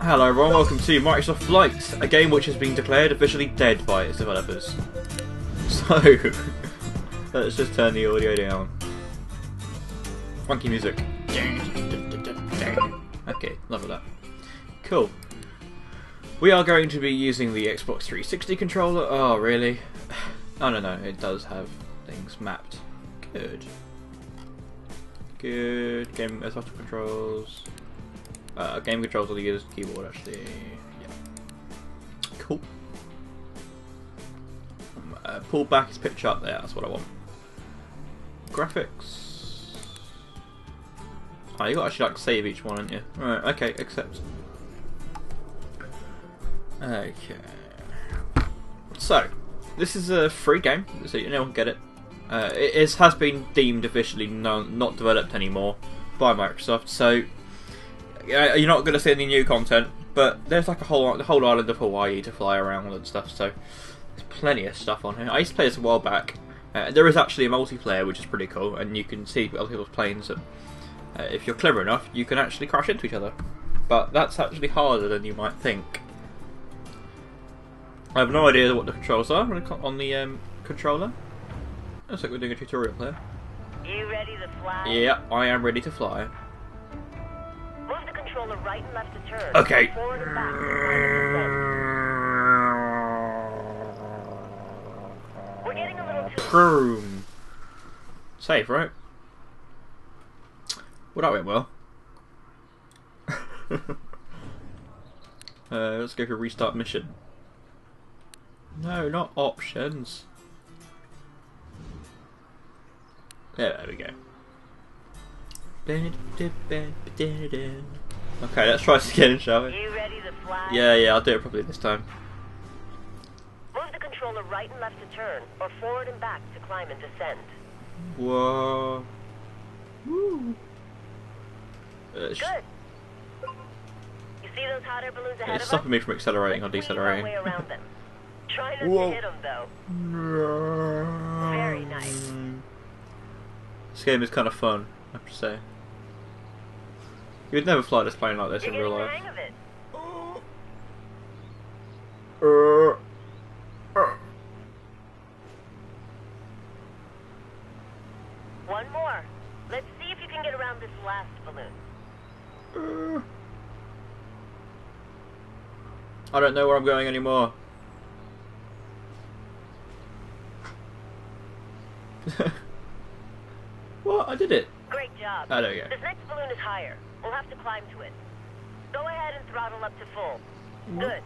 Hello everyone, welcome to Microsoft Flight, a game which has been declared officially dead by its developers. So, let's just turn the audio down. Funky music. Okay, love that. Cool. We are going to be using the Xbox 360 controller. Oh, really? Oh, no, no, it does have things mapped. Good. Good. Game Xbox controls. Uh, game controls will use keyboard actually. Yeah. Cool. Um, uh, pull back his picture up there. That's what I want. Graphics. Oh, you got to actually like save each one, aren't you? Right. Okay. Accept. Okay. So, this is a free game, so you know get it. Uh, it is, has been deemed officially no, not developed anymore by Microsoft, so uh, you're not going to see any new content. But there's like a whole the whole island of Hawaii to fly around and stuff, so there's plenty of stuff on here. I used to play this a while back. Uh, there is actually a multiplayer, which is pretty cool, and you can see other people's planes. And uh, if you're clever enough, you can actually crash into each other. But that's actually harder than you might think. I have no idea what the controls are on the um, controller. Looks like we're doing a tutorial there. You ready to fly? Yeah, I am ready to fly. Move the right and left to turn. Okay. Forward and back. We're getting a little too. Boom. Save, right? Well, that went well. uh, let's go for restart mission. No, not options. There, there we go. Okay, let's try this again, shall we? You ready to fly? Yeah, yeah, I'll do it properly this time. Move the controller right and left to turn, or forward and back to climb and descend. Whoa. Woo. Uh, sh- Good. You see those hot air balloons ahead it's stopping us? me from accelerating or Let's weave our way decelerating. around them. Try not Whoa. to hit them, though. Very nice. This game is kind of fun, I have to say. You would never fly this plane like this You're in real life. hang of it. Uh, uh. One more. Let's see if you can get around this last balloon. Uh. I don't know where I'm going anymore. what? I did it. Great job. Oh, there we go. This next balloon is higher. We'll have to climb to it. Go ahead and throttle up to full. Good.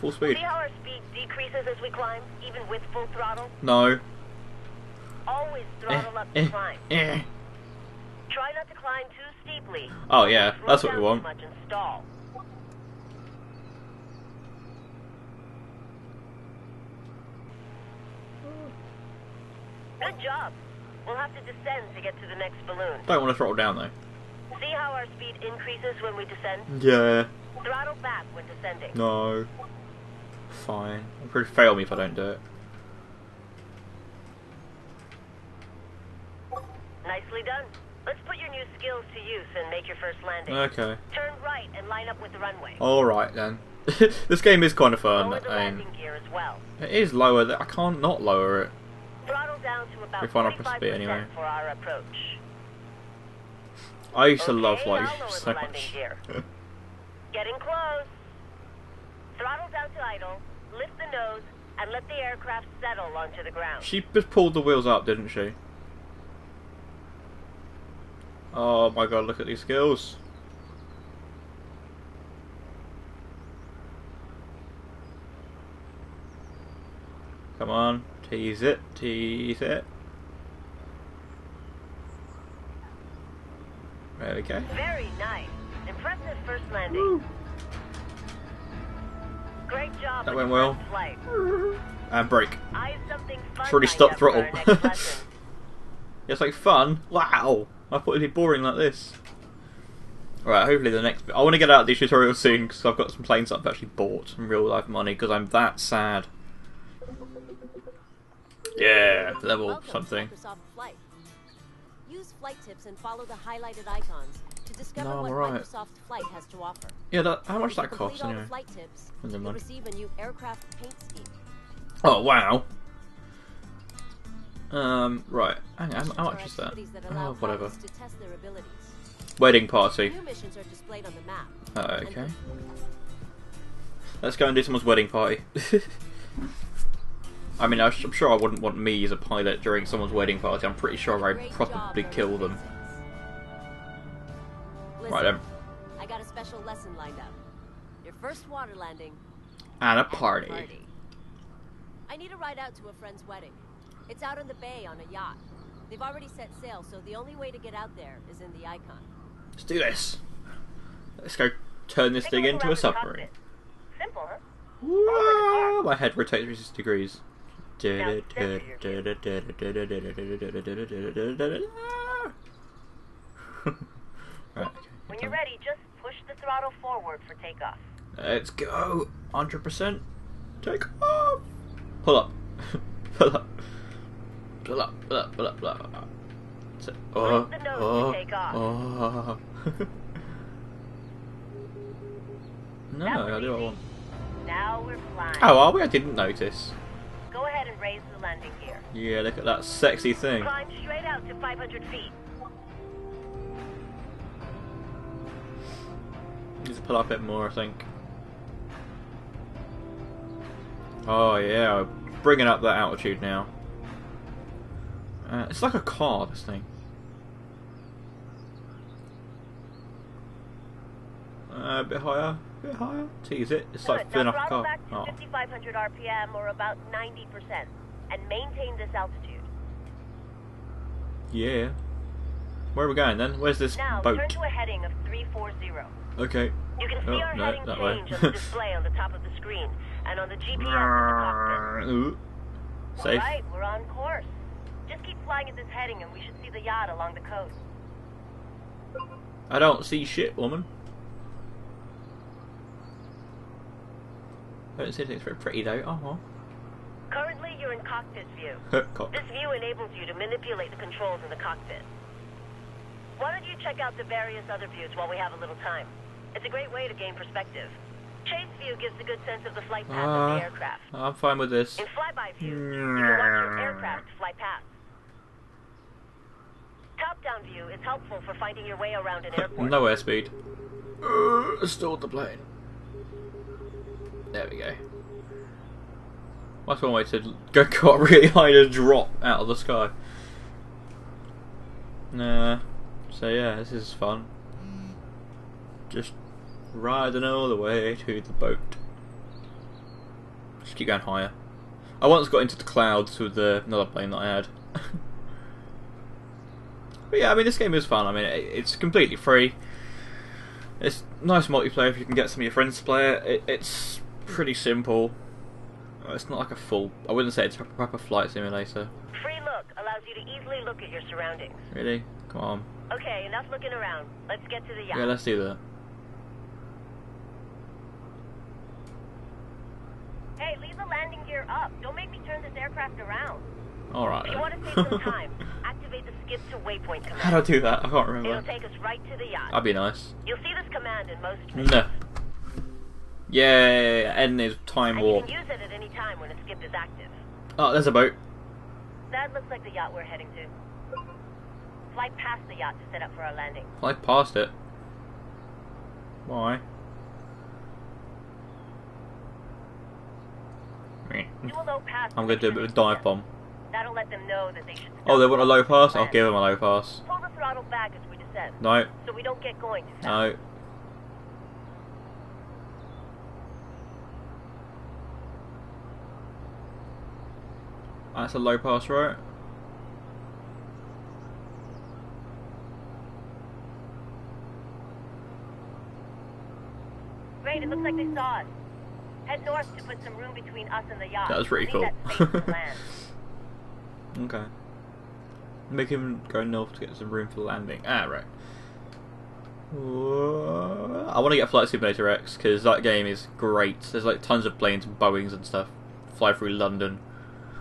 Full speed. See how our speed decreases as we climb, even with full throttle? No. Always Eh, throttle up eh, to climb. eh. Try not to climb too steeply. Oh yeah, that's what we want. Too much and stall. Good job. We'll have to descend to get to the next balloon. Don't want to throttle down though. See how our speed increases when we descend? Yeah. Throttle back when descending. No. Fine. It'll probably fail me if I don't do it. Nicely done. Let's put your new skills to use and make your first landing. Okay. Turn right and line up with the runway. Alright then. this game is kind of fun. Lower the landing gear as well. it is lower. I can't not lower it. Throttle down to about up 45% anyway. for our approach. I used to love lower so much. Getting close. Throttle down to idle, lift the nose, and let the aircraft settle onto the ground. she just pulled the wheels up, didn't she? Oh my god! Look at these skills. Come on, tease it, tease it. There we. Very nice. Impressive first landing. Great job. That went well. first And uh, break. I have something fun It's already lined stopped throttle. our. It's like fun. Wow. I thought it'd be boring like this. Alright, hopefully the next bit. I want to get out of these tutorials soon because I've got some planes that I've actually bought some real life money because I'm that sad. Yeah, level Welcome something. To Microsoft Flight. Use flight tips and follow the highlighted icons to discover No, what alright. Microsoft Flight has to offer. Yeah, that, how much that costs anyway? flight tips, you'll receive a new aircraft paint scheme. Oh wow. Um, right. Hang on, how much is that? that Oh, whatever. to test their. Wedding party. New missions are displayed on the map. Oh, okay. Let's go and do someone's wedding party. I mean, I sh- I'm sure I wouldn't want me as a pilot during someone's wedding party. I'm pretty sure I'd probably kill them. Listen, Right then. I got a special lesson lined up. Your first water landing And a and a party. I need a ride out to a friend's wedding. It's out in the bay on a yacht. They've already set sail, so the only way to get out there is in the icon. Let's do this. Let's go turn this Take thing look into a submarine. Simple, huh? Whoa, my head rotates 360 degrees. Right. When you're ready, just push the throttle forward for takeoff. Let's go. 100%. Take off. Pull up. pull up. Pull up. Pull up. Pull up. Pull up. So- Oh, the nose to oh, take off. oh. no, I do what I want. Now we're flying. Oh, are we? I didn't notice. Go ahead and raise the landing gear. Yeah, look at that sexy thing. Climb straight out to 500 feet. Need to pull up a bit more, I think. Oh yeah, bringing up that altitude now. Uh, it's like a car, this thing. Uh, a bit higher, a bit higher. Tease it. It's like Good. filling now up a car. back to Oh. 5,500 RPM or about 90%, and maintain this altitude. Yeah. Where are we going then? Where's this Now boat? turn to a heading of 340. Okay. You can see Oh, our no, heading that way. on the display on the top of the screen, and on the GPS in the cockpit. Ooh. Safe. Alright, we're on course. Just keep flying at this heading and we should see the yacht along the coast. I don't see shit, woman. I don't see anything. It's very pretty though. Oh. Currently, you're in cockpit view. This view enables you to manipulate the controls in the cockpit. Why don't you check out the various other views while we have a little time? It's a great way to gain perspective. Chase view gives a good sense of the flight path of Uh, the aircraft. I'm fine with this. In flyby view, you can watch your aircraft fly past. Top-down view is helpful for finding your way around an airport. No airspeed. Uh, stalled the plane. There we go. That's one way to go got really high to drop out of the sky. Nah. So yeah, this is fun. Just riding all the way to the boat. Just keep going higher. I once got into the clouds with the another plane that I had. but yeah, I mean this game is fun. I mean it, it's completely free. It's nice multiplayer if you can get some of your friends to play it. it it's pretty simple. Uh, It's not like a full. I wouldn't say it's a proper flight simulator. Free look allows you to easily look at your surroundings. Really? Come on. Okay, enough looking around. Let's get to the yacht. Yeah, let's do that. Hey, leave the landing gear up. Don't make me turn this aircraft around. Alright. If you want to save some time, activate the skip to waypoint command. How do I do that? I can't remember. It'll take us right to the yacht. That'd be nice. You'll see this command in most No. Yeah, N is time warp. Can use it at any time when a skip is active. Oh, there's a boat. That looks like the yacht we're heading to. Fly past the yacht to set up for our landing. I passed it. Why? Do a low. I'm gonna do a bit of a dive bomb. That'll let them know that they should. Oh, they want a low pass? I'll give them a low pass. Pull the throttle back as we descend, No, so we don't get going no. That's a low pass, right? Great, it looks like they saw us. Head north to put some room between us and the yacht. That was pretty cool. need that space to land. Okay. Make him go north to get some room for landing. Ah, right. Whoa. I want to get Flight Simulator X because that game is great. There's like tons of planes and Boeings and stuff. Fly through London.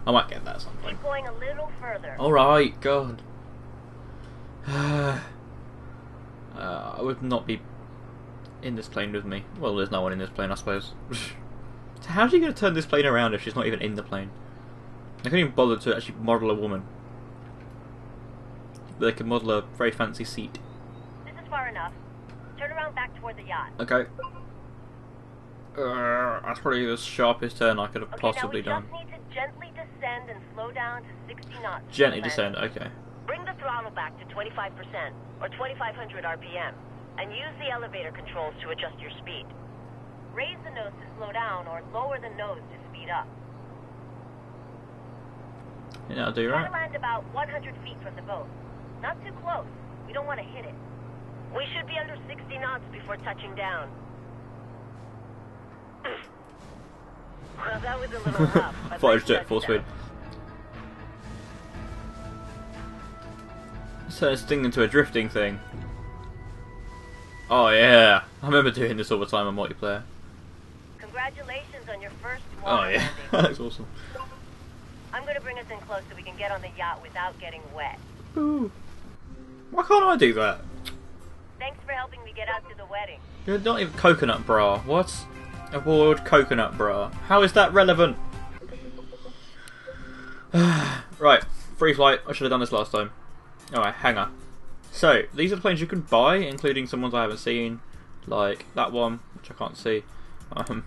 I might get that at some point. Keep going a little further. Alright, God. I Uh, I would not be in this plane with me. Well, there's no one in this plane, I suppose. so how's she going to turn this plane around if she's not even in the plane? They couldn't even bother to actually model a woman. They can model a very fancy seat. This is far enough. Turn around back toward the yacht. Okay. Uh, that's probably the sharpest turn I could have Okay, possibly now done. just need to gently descend and slow down to 60 knots. Gently descend, okay. Bring the throttle back to 25% or 2500 RPM and use the elevator controls to adjust your speed. Raise the nose to slow down or lower the nose to speed up. Yeah, I'll do to right. land about 100 feet from the boat. Not too close. We don't want to hit it. We should be under 60 knots before touching down. well, that was a little rough. but Thought I'd let's do it full speed. So this thing into a drifting thing. Oh yeah, I remember doing this all the time on multiplayer. Congratulations on your first Oh yeah, that's awesome. I'm going to bring us in close so we can get on the yacht without getting wet. Ooh. Why can't I do that? Thanks for helping me get out to the wedding. You're not even coconut bra. What? Award coconut bra. How is that relevant? right, free flight. I should have done this last time. Alright, hangar. So, these are the planes you can buy, including some ones I haven't seen, like that one, which I can't see. Um,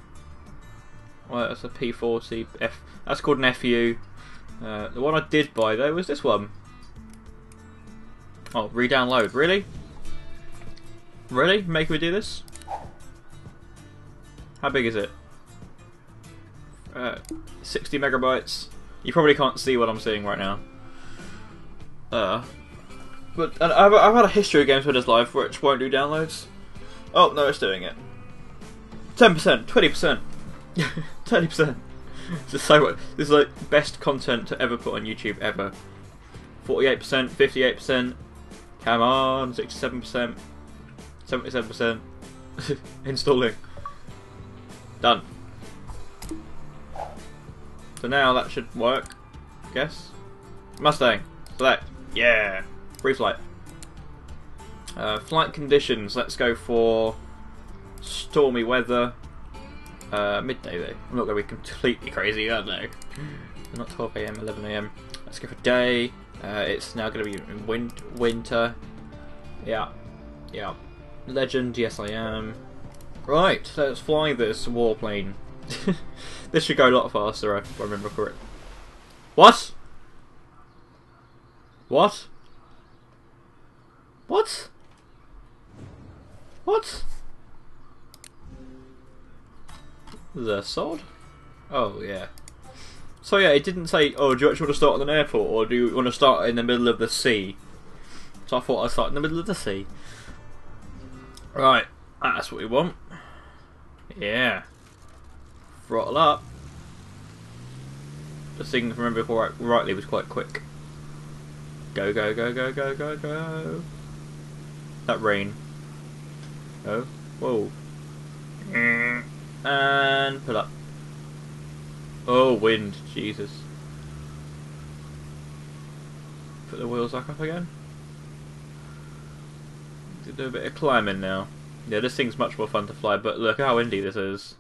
well, that's a P40 F. That's called an FU. Uh, the one I did buy though was this one. Oh, re-download. Really? Really? Make me do this? How big is it? Uh, 60 megabytes. You probably can't see what I'm seeing right now. Uh, but and I've, I've had a history of games with this live which won't do downloads. Oh no, it's doing it. Ten percent, twenty percent, thirty percent. This is so this is like best content to ever put on YouTube ever. Forty-eight percent, fifty-eight percent. Come on, sixty-seven percent, seventy-seven percent. Installing. Done. So now that should work. I guess. Mustang. Select. Yeah. Free flight. Uh, flight conditions. Let's go for stormy weather. Uh, midday though. I'm not going to be completely crazy. I know. Not 12 a.m. 11 a.m. Let's go for day. Uh, it's now going to be in win- winter. Yeah. Yeah. Legend. Yes, I am. Right. Let's fly this warplane. this should go a lot faster if I remember correct. What? What? What? What? The sword? Oh, yeah. So, yeah, it didn't say, oh, do you actually want to start at an airport or do you want to start in the middle of the sea? So I thought I'd start in the middle of the sea. Right, that's what we want. Yeah. Throttle up. The thing, I remember right, rightly, was quite quick. Go, go, go, go, go, go, go. That rain. Oh, whoa. Mm, and pull up. Oh, wind, Jesus. Put the wheels back up again. Do a bit of climbing now. Yeah, this thing's much more fun to fly, but look how windy this is.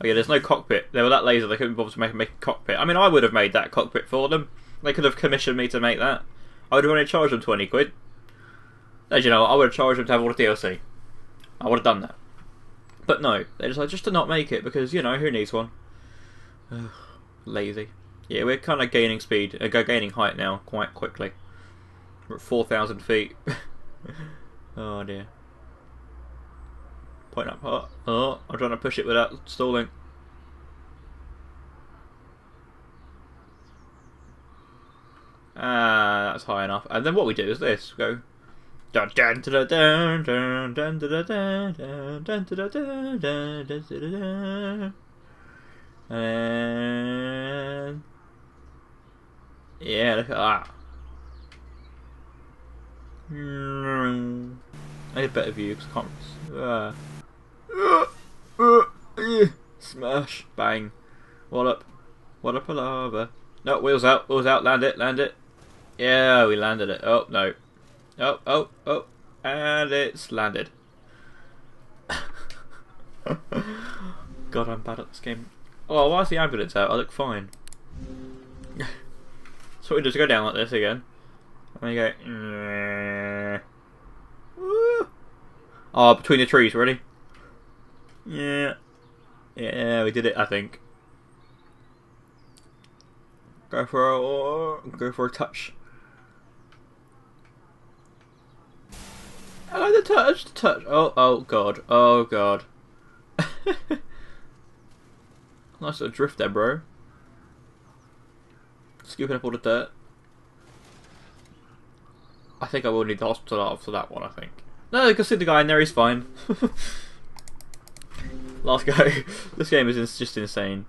Oh yeah, there's no cockpit. They were that lazy they couldn't bother to make, make a cockpit. I mean, I would have made that cockpit for them. They could have commissioned me to make that. I would have only charged them 20 quid. As you know, I would have charged them to have all the DLC. I would have done that. But no, they decided just to not make it because, you know, who needs one? Ugh, lazy. Yeah, we're kind of gaining speed, uh, gaining height now quite quickly. We're at 4,000 feet. oh dear. Point up. Oh, oh, I'm trying to push it without stalling. Ah, that's high enough. And then what we do is this: go and yeah, look at that. I need a better view because I can't. Smash, bang, wallop, wallop a lava. No, wheels out, wheels out, land it, land it. Yeah, we landed it. Oh, no. Oh, oh, oh. And it's landed. God, I'm bad at this game. Oh, why is the ambulance out? I look fine. so we just go down like this again. And you go. Oh, between the trees, ready? Yeah. Yeah, we did it, I think. Go for a go for a touch. Oh, the touch, oh, the touch. Oh, oh god, oh god. nice little drift there, bro. Scooping up all the dirt. I think I will need the hospital after that one. I think. No, you can see the guy in there. He's fine. Last guy. this game is just insane.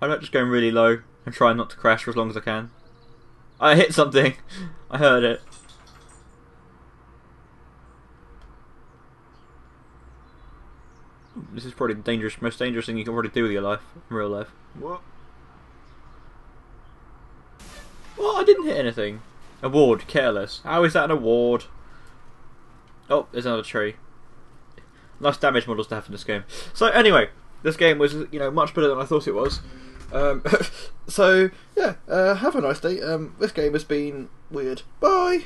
I'm not just going really low and trying not to crash for as long as I can. I hit something. I heard it. This is probably the dangerous, most dangerous thing you can probably do with your life, in real life. What? Well, I didn't hit anything. Award, careless. How is that an award? Oh, there's another tree. Nice damage models to have in this game. So anyway, this game was you know much better than I thought it was. Um, so yeah, uh, have a nice day. Um, this game has been weird. Bye.